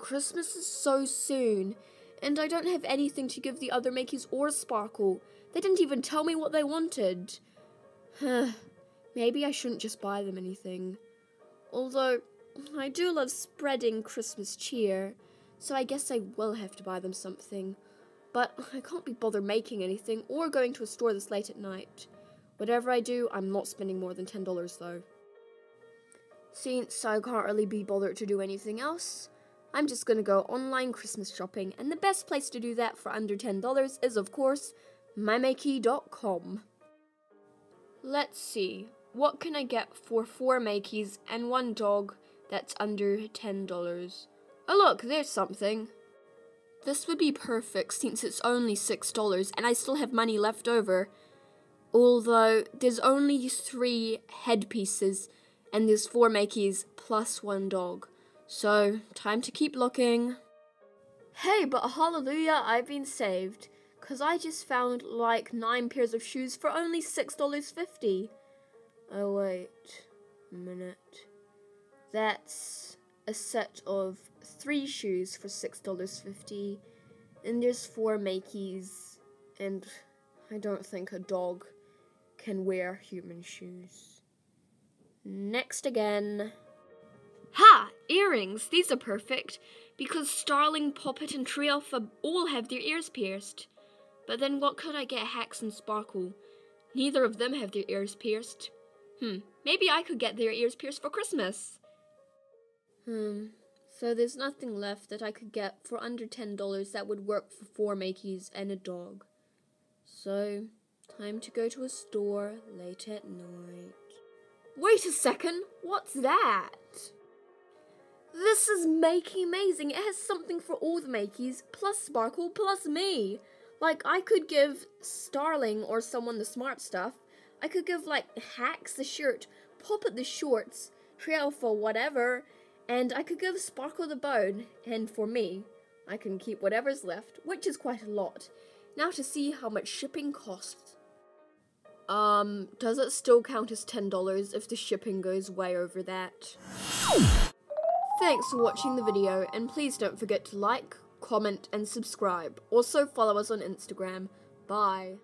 Christmas is so soon, and I don't have anything to give the other Makies or Sparkle. They didn't even tell me what they wanted. Huh Maybe I shouldn't just buy them anything. Although, I do love spreading Christmas cheer, so I guess I will have to buy them something. But I can't be bothered making anything or going to a store this late at night. Whatever I do, I'm not spending more than $10 though. Since I can't really be bothered to do anything else, I'm just gonna go online Christmas shopping, and the best place to do that for under $10 is, of course, mymakie.com. Let's see, what can I get for four Makies and one dog that's under $10? Oh, look, there's something. This would be perfect since it's only $6 and I still have money left over. Although there's only three headpieces and there's four Makies plus one dog. So, time to keep looking. Hey, but hallelujah, I've been saved. Cause I just found like nine pairs of shoes for only $6.50. Oh, wait a minute. That's a set of three shoes for $6.50. And there's four Makies. And I don't think a dog can wear human shoes. Next again. Earrings! These are perfect because Starling, Poppet, and Tree Elfa all have their ears pierced. But then what could I get Hax and Sparkle? Neither of them have their ears pierced. Hmm, maybe I could get their ears pierced for Christmas. Hmm, so there's nothing left that I could get for under $10 that would work for four Makies and a dog. So, time to go to a store late at night. Wait a second, what's that? This is Makie Amazing. It has something for all the Makies, plus Sparkle, plus me. Like, I could give Starling or someone the smart stuff. I could give, like, Hax the shirt, Poppet the shorts, Trail for whatever, and I could give Sparkle the bone. And for me, I can keep whatever's left, which is quite a lot. Now to see how much shipping costs. Um, does it still count as $10 if the shipping goes way over that? Thanks for watching the video, and please don't forget to like, comment, and subscribe. Also follow us on Instagram. Bye.